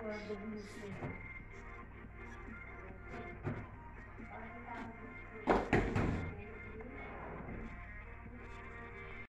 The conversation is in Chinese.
我都不认识。